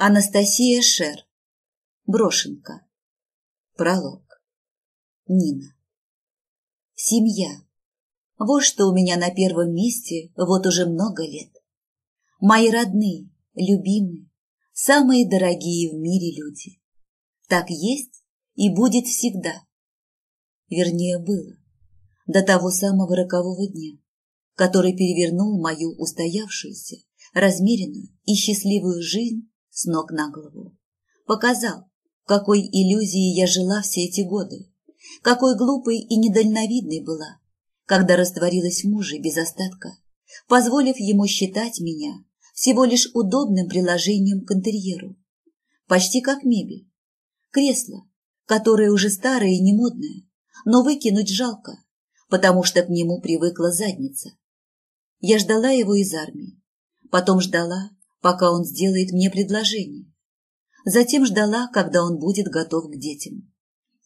Анастасия Шер. Брошенка. Пролог. Нина. Семья. Вот что у меня на первом месте вот уже много лет. Мои родные, любимые, самые дорогие в мире люди. Так есть и будет всегда. Вернее, было. До того самого рокового дня, который перевернул мою устоявшуюся, размеренную и счастливую жизнь с ног на голову. Показал, в какой иллюзии я жила все эти годы, какой глупой и недальновидной была, когда растворилась в муже без остатка, позволив ему считать меня всего лишь удобным приложением к интерьеру. Почти как мебель. Кресло, которое уже старое и немодное, но выкинуть жалко, потому что к нему привыкла задница. Я ждала его из армии, потом ждала, пока он сделает мне предложение. Затем ждала, когда он будет готов к детям.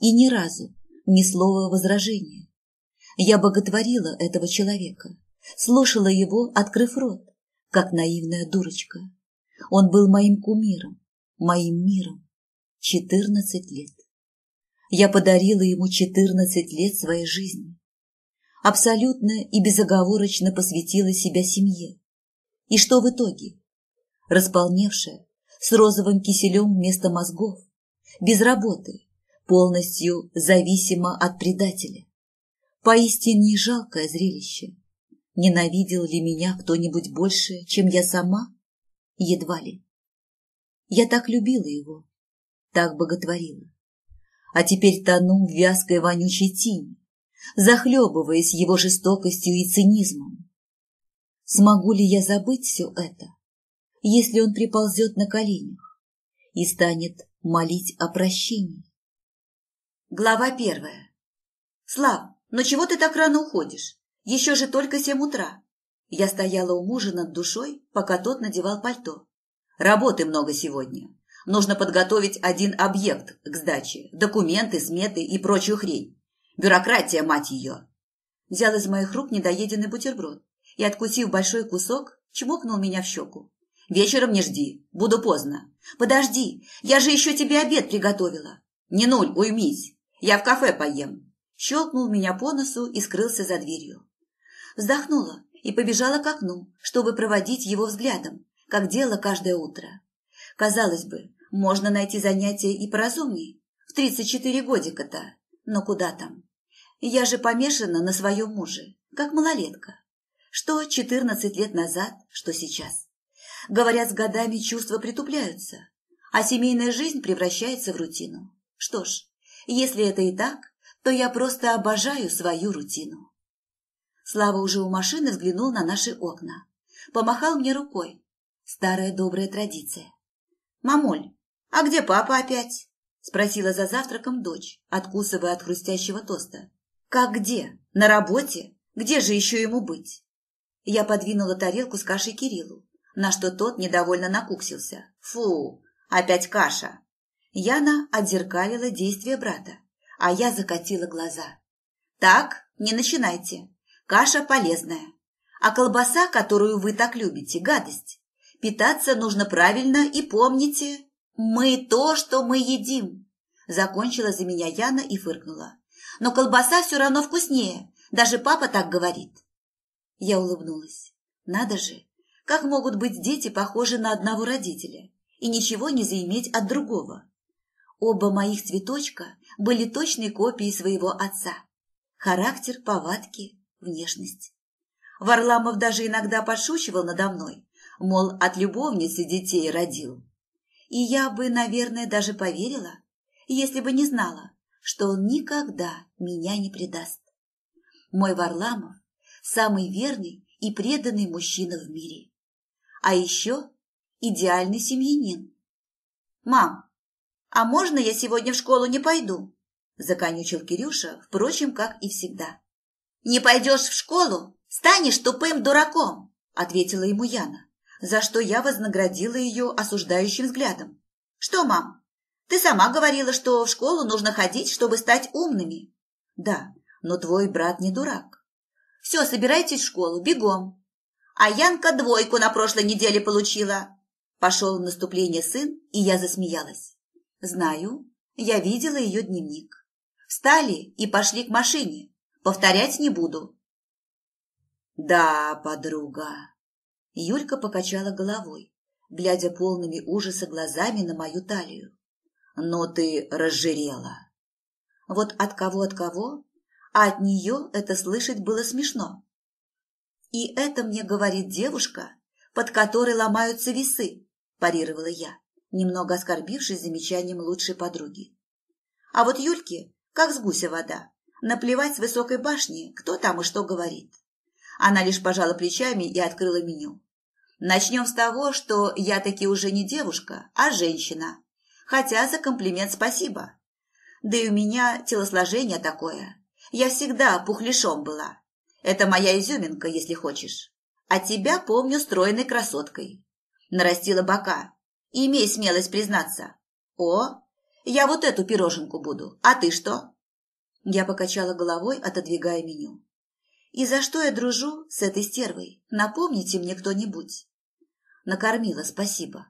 И ни разу, ни слова возражения. Я боготворила этого человека, слушала его, открыв рот, как наивная дурочка. Он был моим кумиром, моим миром. Четырнадцать лет. Я подарила ему четырнадцать лет своей жизни. Абсолютно и безоговорочно посвятила себя семье. И что в итоге? Располневшая, с розовым киселем вместо мозгов, без работы, полностью зависима от предателя. Поистине жалкое зрелище. Ненавидел ли меня кто-нибудь больше, чем я сама? Едва ли. Я так любила его, так боготворила. А теперь тону в вязкой вонючей тени, захлебываясь его жестокостью и цинизмом. Смогу ли я забыть все это? Если он приползет на коленях и станет молить о прощении. Глава первая. Слав, ну чего ты так рано уходишь? Еще же только семь утра. Я стояла у мужа над душой, пока тот надевал пальто. Работы много сегодня. Нужно подготовить один объект к сдаче, документы, сметы и прочую хрень. Бюрократия, мать ее. Взял из моих рук недоеденный бутерброд и, откусив большой кусок, чмокнул меня в щеку. Вечером не жди, буду поздно. Подожди, я же еще тебе обед приготовила. Не нуль, уймись, я в кафе поем. Щелкнул меня по носу и скрылся за дверью. Вздохнула и побежала к окну, чтобы проводить его взглядом, как делала каждое утро. Казалось бы, можно найти занятия и поразумнее. В тридцать четыре годика-то. Но куда там? Я же помешана на своем муже, как малолетка. Что четырнадцать лет назад, что сейчас. Говорят, с годами чувства притупляются, а семейная жизнь превращается в рутину. Что ж, если это и так, то я просто обожаю свою рутину. Слава уже у машины взглянул на наши окна. Помахал мне рукой. Старая добрая традиция. «Мамуль, а где папа опять?» Спросила за завтраком дочь, откусывая от хрустящего тоста. «Как где? На работе? Где же еще ему быть?» Я подвинула тарелку с кашей Кириллу, на что тот недовольно накуксился. «Фу, опять каша!» Яна отзеркалила действия брата, а я закатила глаза. «Так, не начинайте. Каша полезная. А колбаса, которую вы так любите, гадость. Питаться нужно правильно и помните, мы то, что мы едим». Закончила за меня Яна и фыркнула. «Но колбаса все равно вкуснее, даже папа так говорит». Я улыбнулась. «Надо же, как могут быть дети похожи на одного родителя и ничего не заиметь от другого? Оба моих цветочка были точной копией своего отца. Характер, повадки, внешность. Варламов даже иногда подшучивал надо мной, мол, от любовницы детей родил. И я бы, наверное, даже поверила, если бы не знала, что он никогда меня не предаст. Мой Варламов – самый верный и преданный мужчина в мире. А еще идеальный семьянин. «Мам, а можно я сегодня в школу не пойду?» Законючил Кирюша, впрочем, как и всегда. «Не пойдешь в школу, станешь тупым дураком», ответила ему Яна, за что я вознаградила ее осуждающим взглядом. «Что, мам, ты сама говорила, что в школу нужно ходить, чтобы стать умными». «Да, но твой брат не дурак». «Все, собирайтесь в школу, бегом», а Янка двойку на прошлой неделе получила. Пошел в наступление сын, и я засмеялась. Знаю, я видела ее дневник. Встали и пошли к машине. Повторять не буду. Да, подруга. Юлька покачала головой, глядя полными ужаса глазами на мою талию. Но ты разжирела. Вот от кого от кого, а от нее это слышать было смешно. И это мне говорит девушка, под которой ломаются весы, парировала я, немного оскорбившись замечанием лучшей подруги. А вот Юльке, как с гуся вода, наплевать с высокой башни, кто там и что говорит. Она лишь пожала плечами и открыла меню. Начнем с того, что я таки уже не девушка, а женщина. Хотя за комплимент спасибо. Да и у меня телосложение такое. Я всегда пухляшом была. Это моя изюминка, если хочешь. А тебя помню стройной красоткой. Нарастила бока. Имей смелость признаться. О, я вот эту пироженку буду. А ты что? Я покачала головой, отодвигая меню. И за что я дружу с этой стервой? Напомните мне кто-нибудь. Накормила, спасибо.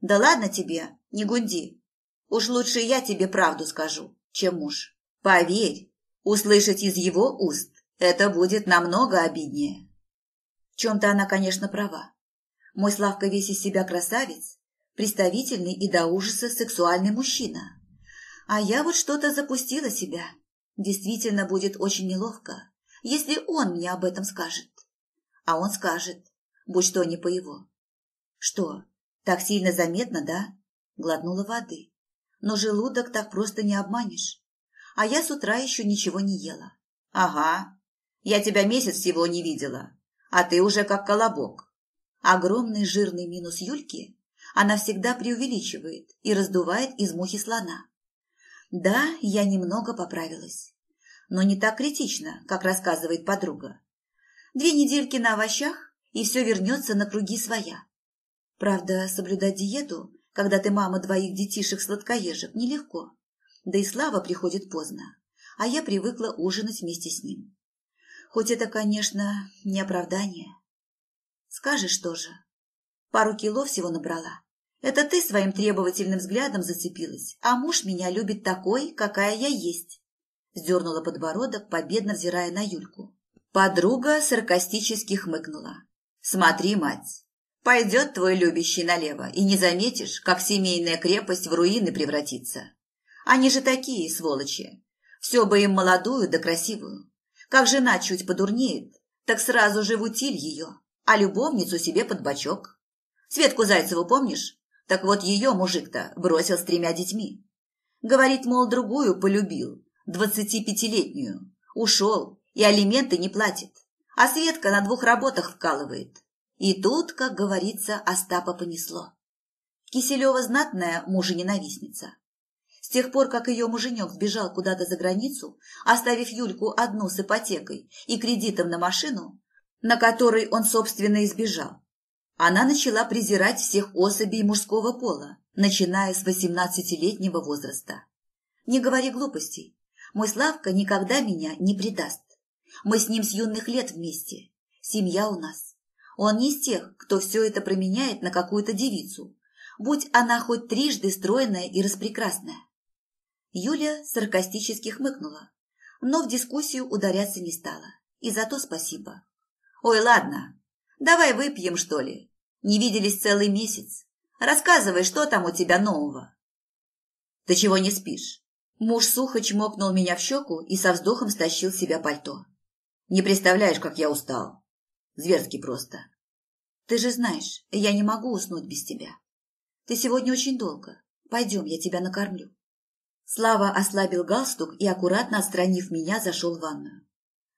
Да ладно тебе, не гунди. Уж лучше я тебе правду скажу, чем муж. Поверь, услышать из его уст это будет намного обиднее. В чем-то она, конечно, права. Мой Славка весь из себя красавец, представительный и до ужаса сексуальный мужчина. А я вот что-то запустила себя. Действительно будет очень неловко, если он мне об этом скажет. А он скажет, будь что не по его. Что, так сильно заметно, да? Глотнула воды но желудок так просто не обманешь. А я с утра еще ничего не ела. Ага, я тебя месяц всего не видела, а ты уже как колобок. Огромный жирный минус Юльки она всегда преувеличивает и раздувает из мухи слона. Да, я немного поправилась, но не так критично, как рассказывает подруга. Две недельки на овощах, и все вернется на круги своя. Правда, соблюдать диету когда ты мама двоих детишек-сладкоежек, нелегко. Да и Слава приходит поздно, а я привыкла ужинать вместе с ним. Хоть это, конечно, не оправдание. Скажешь тоже. Пару кило всего набрала. Это ты своим требовательным взглядом зацепилась, а муж меня любит такой, какая я есть. Сдернула подбородок, победно взирая на Юльку. Подруга саркастически хмыкнула. Смотри, мать, Пойдет твой любящий налево, и не заметишь, как семейная крепость в руины превратится. Они же такие, сволочи. Все бы им молодую да красивую. Как жена чуть подурнеет, так сразу же в утиль ее, а любовницу себе под бочок. Светку Зайцеву помнишь? Так вот ее мужик-то бросил с тремя детьми. Говорит, мол, другую полюбил, двадцатипятилетнюю. Ушел и алименты не платит. А Светка на двух работах вкалывает. И тут, как говорится, Остапа понесло. Киселева знатная мужа-ненавистница. Тех пор, как ее муженек сбежал куда-то за границу, оставив Юльку одну с ипотекой и кредитом на машину, на которой он, собственно, избежал, она начала презирать всех особей мужского пола, начиная с восемнадцатилетнего возраста. Не говори глупостей. Мой Славка никогда меня не предаст. Мы с ним с юных лет вместе. Семья у нас. Он не из тех, кто все это променяет на какую-то девицу, будь она хоть трижды стройная и распрекрасная. Юля саркастически хмыкнула, но в дискуссию ударяться не стала. И за то спасибо. «Ой, ладно, давай выпьем, что ли? Не виделись целый месяц. Рассказывай, что там у тебя нового?» «Ты чего не спишь?» Муж сухо чмокнул меня в щеку и со вздохом стащил с себя пальто. «Не представляешь, как я устал. Зверски просто. Ты же знаешь, я не могу уснуть без тебя. Ты сегодня очень долго. Пойдем, я тебя накормлю. Слава ослабил галстук и, аккуратно отстранив меня, зашел в ванную.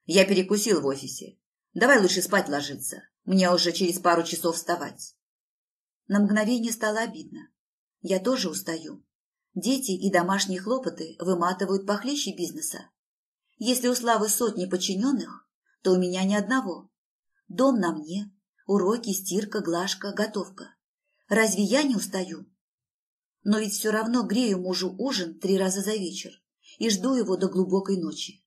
Я перекусил в офисе. Давай лучше спать ложиться. Мне уже через пару часов вставать. На мгновение стало обидно. Я тоже устаю. Дети и домашние хлопоты выматывают похлеще бизнеса. Если у Славы сотни подчиненных, то у меня ни одного. Дом на мне, уроки, стирка, глажка, готовка. Разве я не устаю? Но ведь все равно грею мужу ужин три раза за вечер и жду его до глубокой ночи.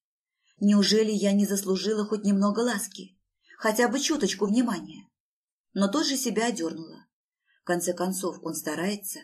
Неужели я не заслужила хоть немного ласки, хотя бы чуточку внимания? Но тут же себя одернула. конце концов, он старается.